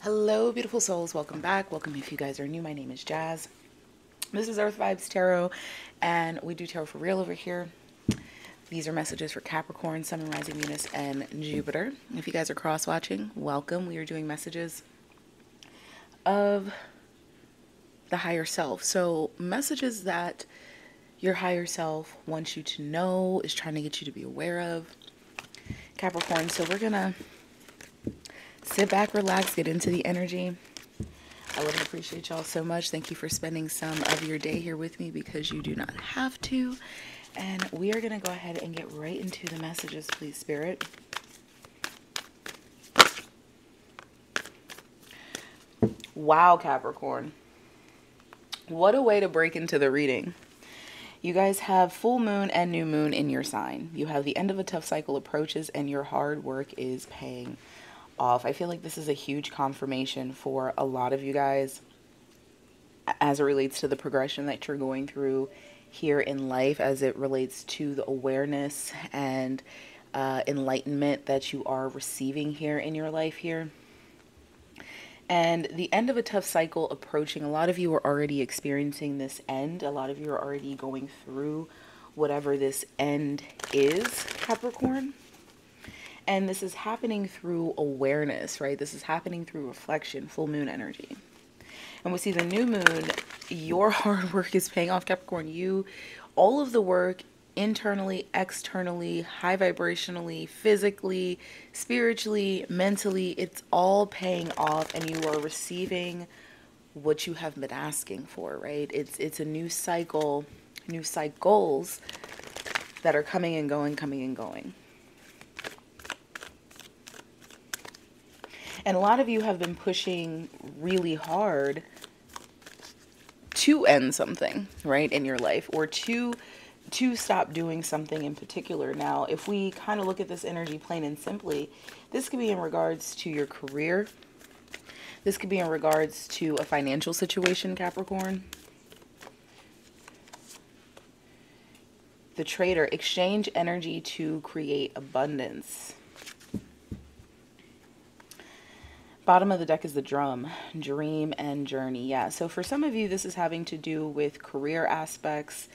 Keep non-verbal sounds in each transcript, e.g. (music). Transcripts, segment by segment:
Hello, beautiful souls. Welcome back. Welcome if you guys are new. My name is Jazz. This is Earth Vibes Tarot, and we do tarot for real over here. These are messages for Capricorn, Sun, Rising Venus, and Jupiter. If you guys are cross watching, welcome. We are doing messages of the higher self. So, messages that your higher self wants you to know, is trying to get you to be aware of. Capricorn, so we're gonna sit back, relax, get into the energy. I would appreciate y'all so much. Thank you for spending some of your day here with me because you do not have to. And we are going to go ahead and get right into the messages, please, Spirit. Wow, Capricorn. What a way to break into the reading. You guys have full moon and new moon in your sign. You have the end of a tough cycle approaches and your hard work is paying off. I feel like this is a huge confirmation for a lot of you guys as it relates to the progression that you're going through here in life, as it relates to the awareness and uh, enlightenment that you are receiving here in your life here. And the end of a tough cycle approaching, a lot of you are already experiencing this end. A lot of you are already going through whatever this end is, Capricorn. And this is happening through awareness, right? This is happening through reflection, full moon energy. And we see the new moon, your (laughs) hard work is paying off, Capricorn. You, all of the work internally, externally, high vibrationally, physically, spiritually, mentally, it's all paying off and you are receiving what you have been asking for, right? It's it's a new cycle, new cycles that are coming and going, coming and going. And a lot of you have been pushing really hard to end something, right, in your life or to to stop doing something in particular. Now, if we kind of look at this energy plain and simply, this could be in regards to your career. This could be in regards to a financial situation, Capricorn. The trader, exchange energy to create abundance. Bottom of the deck is the drum, dream and journey. Yeah, so for some of you, this is having to do with career aspects,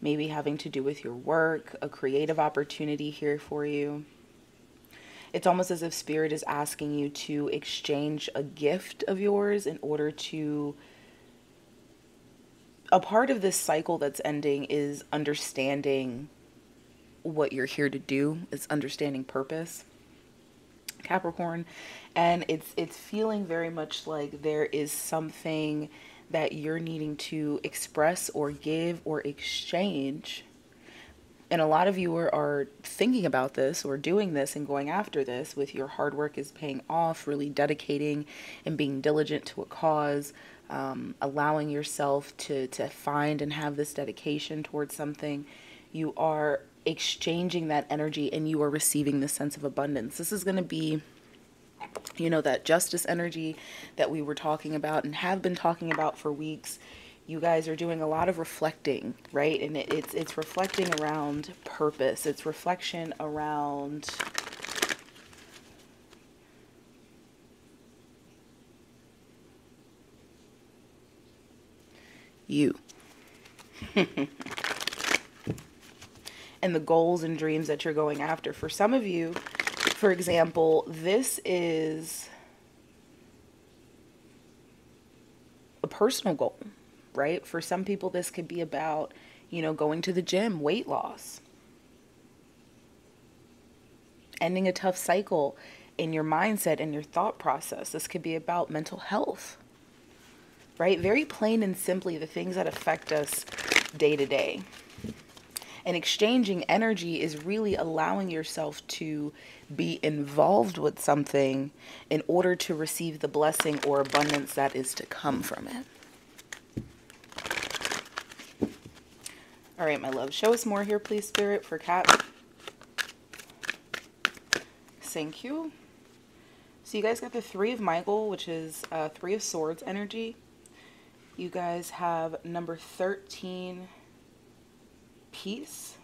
maybe having to do with your work, a creative opportunity here for you. It's almost as if Spirit is asking you to exchange a gift of yours in order to. A part of this cycle that's ending is understanding what you're here to do, it's understanding purpose. Capricorn and it's it's feeling very much like there is something that you're needing to express or give or exchange. And a lot of you are, are thinking about this or doing this and going after this with your hard work is paying off really dedicating and being diligent to a cause um, allowing yourself to to find and have this dedication towards something. You are exchanging that energy and you are receiving the sense of abundance. This is going to be you know that justice energy that we were talking about and have been talking about for weeks. You guys are doing a lot of reflecting right? And it, it's it's reflecting around purpose. It's reflection around you (laughs) and the goals and dreams that you're going after. For some of you, for example, this is a personal goal, right? For some people, this could be about, you know, going to the gym, weight loss, ending a tough cycle in your mindset and your thought process. This could be about mental health, right? Very plain and simply, the things that affect us day to day. And exchanging energy is really allowing yourself to be involved with something in order to receive the blessing or abundance that is to come from it. All right, my love, show us more here, please, Spirit, for Cat. Thank you. So you guys got the Three of Michael, which is uh, Three of Swords energy. You guys have number 13 Peace.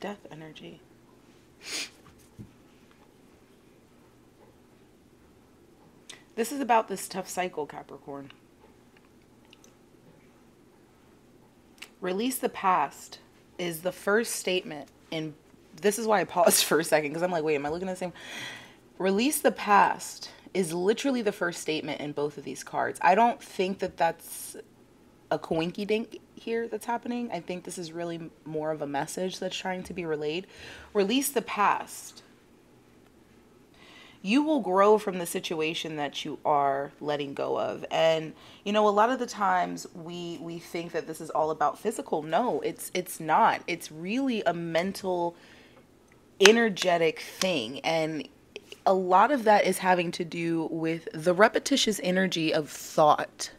Death energy. This is about this tough cycle, Capricorn. Release the past is the first statement in this is why I paused (laughs) for a second because I'm like, wait, am I looking at the same? Release the past is literally the first statement in both of these cards. I don't think that that's a coinky dink here that's happening. I think this is really more of a message that's trying to be relayed. Release the past. You will grow from the situation that you are letting go of. And you know, a lot of the times we we think that this is all about physical. No, it's it's not. It's really a mental energetic thing and a lot of that is having to do with the repetitious energy of thought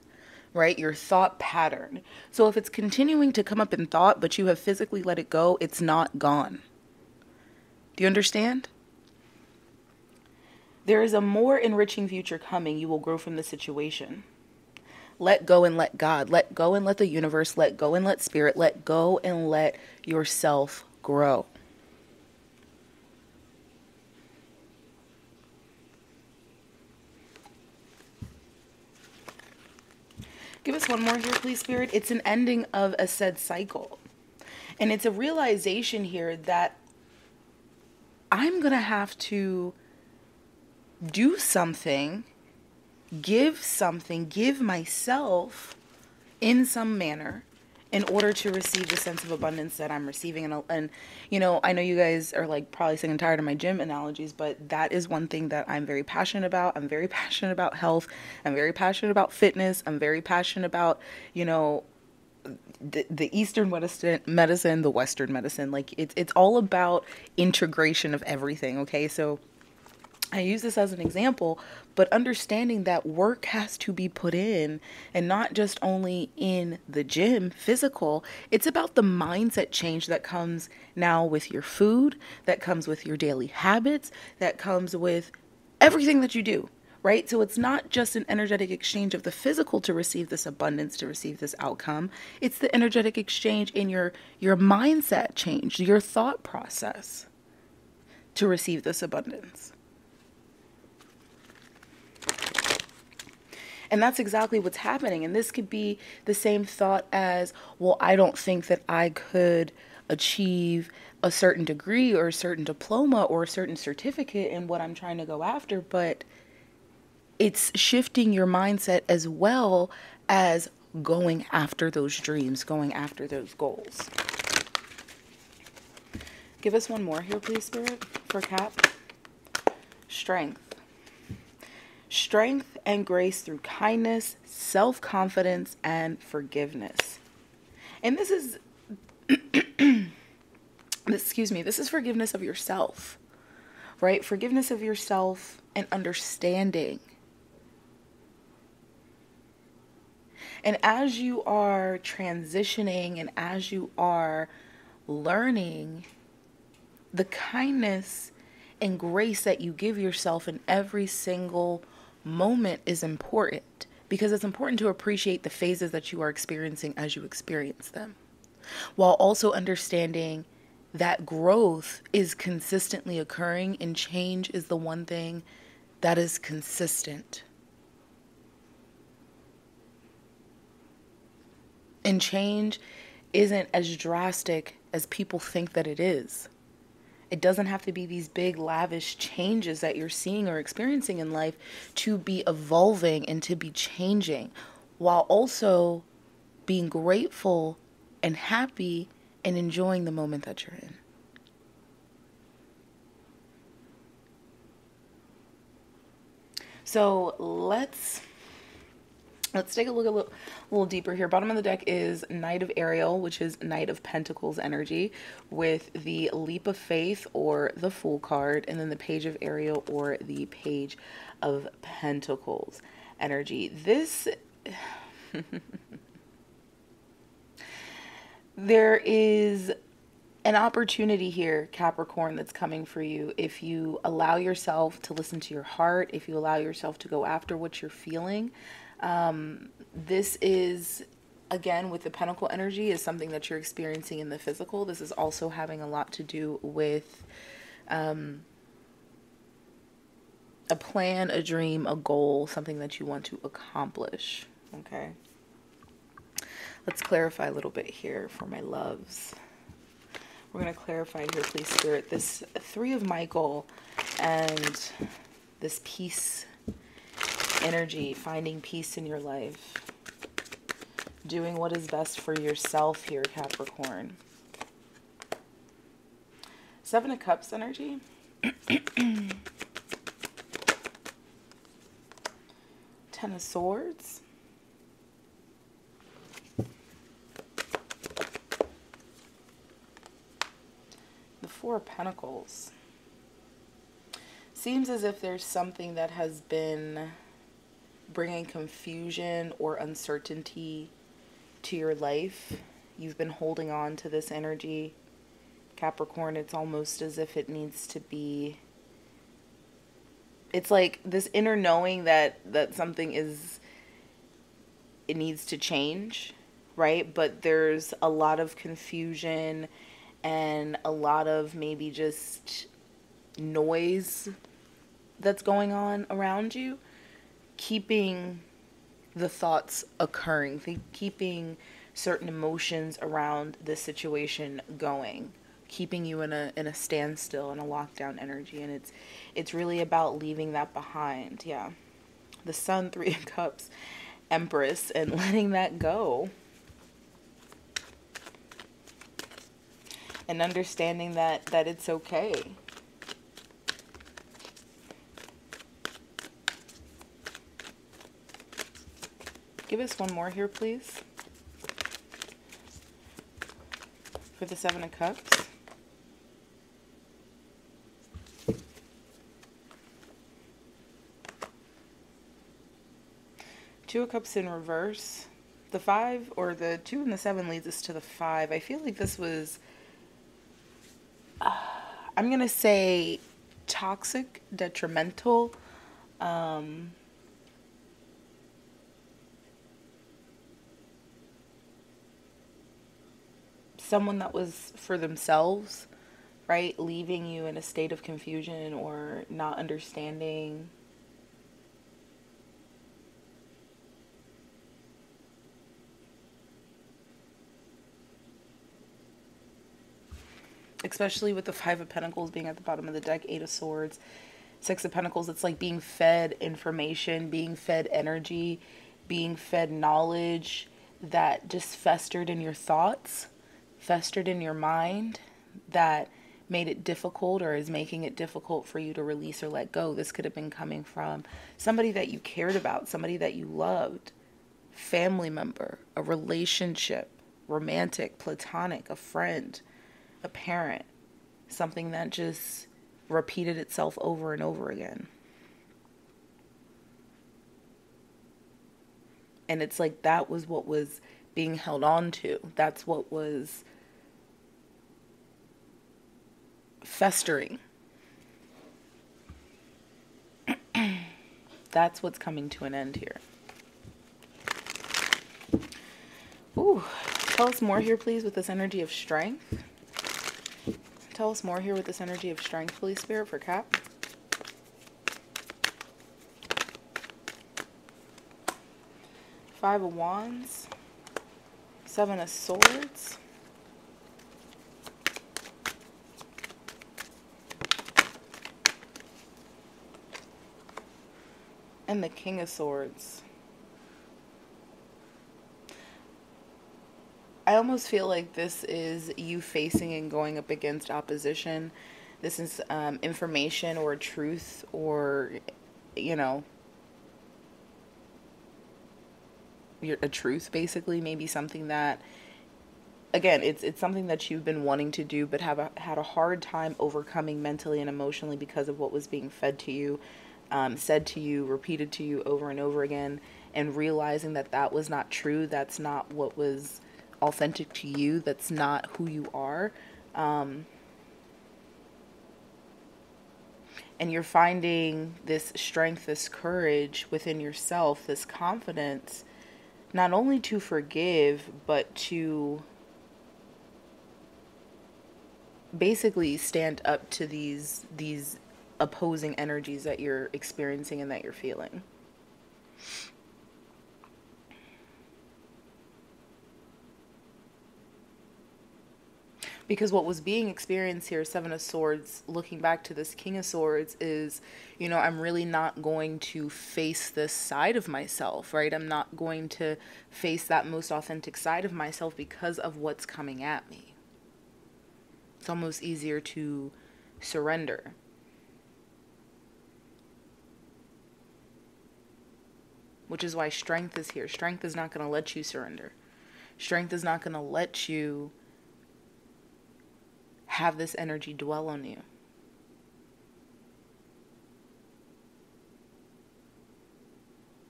right? Your thought pattern. So if it's continuing to come up in thought, but you have physically let it go, it's not gone. Do you understand? There is a more enriching future coming. You will grow from the situation. Let go and let God. Let go and let the universe. Let go and let spirit. Let go and let yourself grow. Give us one more here, please, Spirit. It's an ending of a said cycle. And it's a realization here that I'm going to have to do something, give something, give myself in some manner in order to receive the sense of abundance that I'm receiving. And, and, you know, I know you guys are like probably sick and tired of my gym analogies, but that is one thing that I'm very passionate about. I'm very (laughs) passionate about health. I'm very passionate about fitness. I'm very passionate about, you know, the, the Eastern medicine, medicine, the Western medicine. Like it's, it's all about integration of everything. Okay. So, I use this as an example, but understanding that work has to be put in and not just only in the gym, physical, it's about the mindset change that comes now with your food, that comes with your daily habits, that comes with everything that you do. Right? So it's not just an energetic exchange of the physical to receive this abundance, to receive this outcome. It's the energetic exchange in your your mindset change, your thought process to receive this abundance. And that's exactly what's happening. And this could be the same thought as, well, I don't think that I could achieve a certain degree or a certain diploma or a certain certificate in what I'm trying to go after, but it's shifting your mindset as well as going after those dreams, going after those goals. Give us one more here, please, Spirit, for Cap. Strength strength and grace through kindness, self confidence, and forgiveness. And this is, (clears throat) excuse me, this is forgiveness of yourself, right? Forgiveness of yourself and understanding. And as you are transitioning and as you are learning, the kindness and grace that you give yourself in every single moment is important because it's important to appreciate the phases that you are experiencing as you experience them, while also understanding that growth is consistently occurring and change is the one thing that is consistent. And change isn't as drastic as people think that it is. It doesn't have to be these big, lavish changes that you're seeing or experiencing in life to be evolving and to be changing while also being grateful and happy and enjoying the moment that you're in. So let's Let's take a look a little, a little deeper here. Bottom of the deck is Knight of Ariel, which is Knight of Pentacles energy, with the Leap of Faith or the Fool card, and then the Page of Ariel or the Page of Pentacles energy. This. (laughs) there is an opportunity here, Capricorn, that's coming for you if you allow yourself to listen to your heart, if you allow yourself to go after what you're feeling. Um, this is again, with the pentacle energy, is something that you're experiencing in the physical. This is also having a lot to do with um, a plan, a dream, a goal, something that you want to accomplish. Okay. Let's clarify a little bit here for my loves. We're going to clarify here, please, Spirit. This Three of Michael and this peace energy, finding peace in your life, doing what is best for yourself here, Capricorn. Seven of Cups energy. (clears throat) Ten of Swords. The Four of Pentacles. Seems as if there's something that has been bringing confusion or uncertainty to your life. You've been holding on to this energy. Capricorn, it's almost as if it needs to be it's like this inner knowing that that something is it needs to change, right? But there's a lot of confusion and a lot of maybe just noise that's going on around you, keeping the thoughts occurring, keeping certain emotions around the situation going keeping you in a in a standstill and a lockdown energy. And it's it's really about leaving that behind yeah. The sun (laughs) three of cups empress and (laughs) letting that go. And understanding that that it's okay give us one more here please for the seven of cups Two of Cups in reverse. The five, or the two and the seven leads us to the five. I feel like this was, uh, I'm going to say toxic, detrimental. Um, someone that was for themselves, right? Leaving you in a state of confusion or not understanding especially with the Five of Pentacles being at the bottom of the deck, Eight of Swords, Six of Pentacles. It's like being fed information, being fed energy, being fed knowledge that just festered in your thoughts, festered in your mind, that made it difficult or is making it difficult for you to release or let go. This could have been coming from somebody that you cared about, somebody that you loved, family member, a relationship, romantic, platonic, a friend a parent, something that just repeated itself over and over again. And it's like that was what was being held on to. That's what was festering. (clears throat) That's what's coming to an end here. Ooh, tell us more here, please, with this energy of strength. Tell us more here with this energy of strength, Holy Spirit, for Cap. Five of Wands. Seven of Swords. And the King of Swords. I almost feel like this is you facing and going up against opposition. This is um, information or truth or, you know, a truth basically. Maybe something that, again, it's it's something that you've been wanting to do but have a, had a hard time overcoming mentally and emotionally because of what was being fed to you, um, said to you, repeated to you over and over again, and realizing that that was not true. That's not what was authentic to you, that's not who you are. Um, and you're finding this strength, this courage within yourself, this confidence not only to forgive, but to basically stand up to these these opposing energies that you're experiencing and that you're feeling. because what was being experienced here seven of swords looking back to this king of swords is you know i'm really not going to face this side of myself right? I'm not going to face that most authentic side of myself because of what's coming at me. It's almost easier to surrender which is why strength is here strength is not going to let you surrender strength is not going to let you have this energy dwell on you.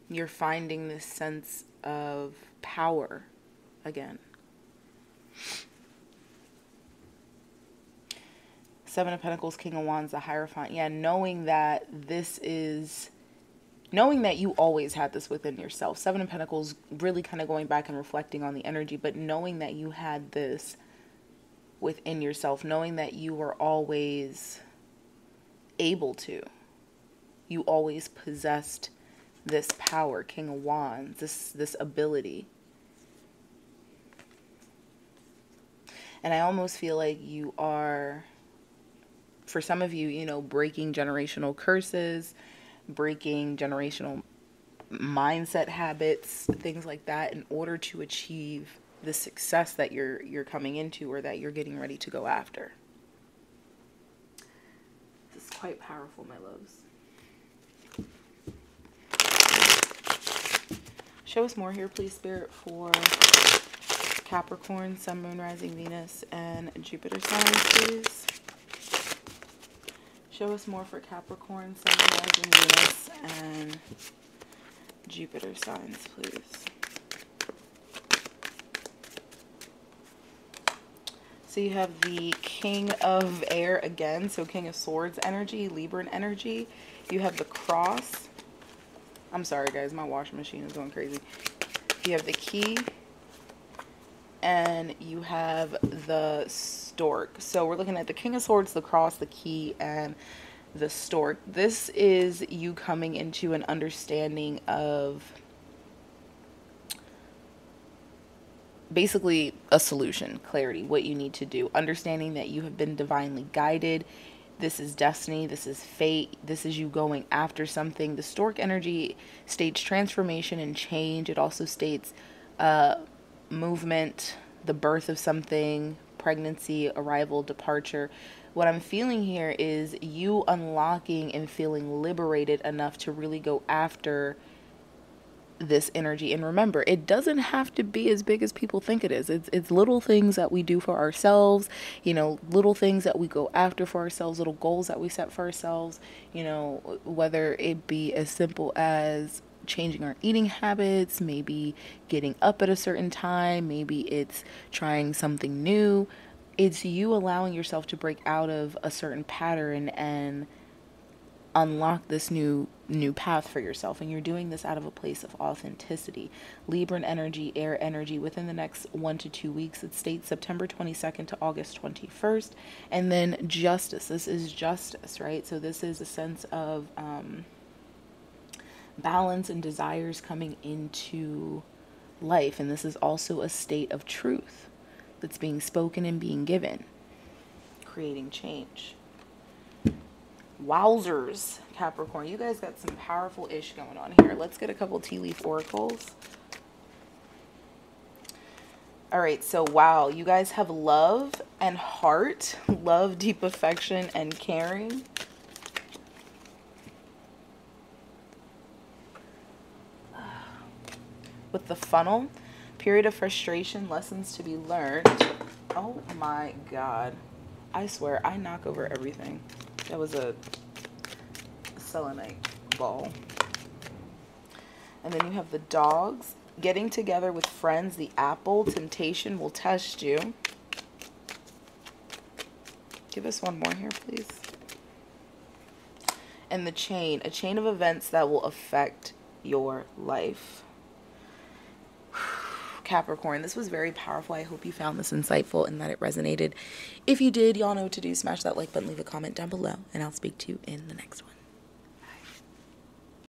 You're finding this sense of power again. Seven of Pentacles, King of Wands, the Hierophant. Yeah, knowing that this is, knowing that you always had this within yourself. Seven of Pentacles, really kind of going back and reflecting on the energy, but knowing that you had this within yourself, knowing that you were always able to. You always possessed this power, King of Wands, this this ability. And I almost feel like you are for some of you, you know, breaking generational curses, breaking generational mindset habits, things like that in order to achieve the success that you're you're coming into or that you're getting ready to go after. This is quite powerful, my loves. Show us more here, please, Spirit, for Capricorn, Sun, Moon, Rising, Venus, and Jupiter signs, please. Show us more for Capricorn, Sun, Rising, Venus, and Jupiter signs, please. So you have the King of Air again, so King of Swords energy, Libran energy. You have the Cross. I'm sorry, guys, my washing machine is going crazy. You have the Key, and you have the Stork. So we're looking at the King of Swords, the Cross, the Key, and the Stork. This is you coming into an understanding of basically a solution, clarity, what you need to do, understanding that you have been divinely guided. This is destiny, this is fate, this is you going after something. The stork energy states transformation and change. It also states uh, movement, the birth of something, pregnancy, arrival, departure. What I'm feeling here is you unlocking and feeling liberated enough to really go after this energy and remember it doesn't have to be as big as people think it is it's it's little things that we do for ourselves you know little things that we go after for ourselves little goals that we set for ourselves you know whether it be as simple as changing our eating habits maybe getting up at a certain time maybe it's trying something new. It's you allowing yourself to break out of a certain pattern and unlock this new new path for yourself. And you're doing this out of a place of authenticity. Libran energy air energy within the next one to two weeks it states september 22nd to august 21st and then justice. This is justice right? So this is a sense of um, balance and desires coming into life and this is also a state of truth that's being spoken and being given creating change Wowzers, Capricorn. You guys got some powerful ish going on here. Let's get a couple tea leaf oracles. All right, so wow, you guys have love and heart, love, deep affection, and caring. With the funnel, period of frustration, lessons to be learned. Oh my God. I swear, I knock over everything. That was a selenite ball. And then you have the dogs. Getting together with friends, the apple, temptation will test you. Give us one more here, please. And the chain, a chain of events that will affect your life. Capricorn, this was very powerful. I hope you found this insightful and that it resonated. If you did, y'all know what to do. Smash that like button, leave a comment down below, and I'll speak to you in the next one.